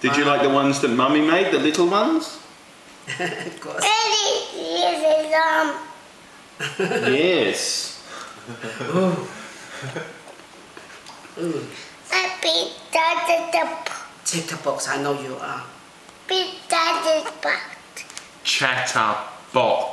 Did you like the ones that Mummy made, the little ones? of course. Yes. Ooh. Ooh. I Chatterbox, I know you are. beat Daddy's box. Chatterbox.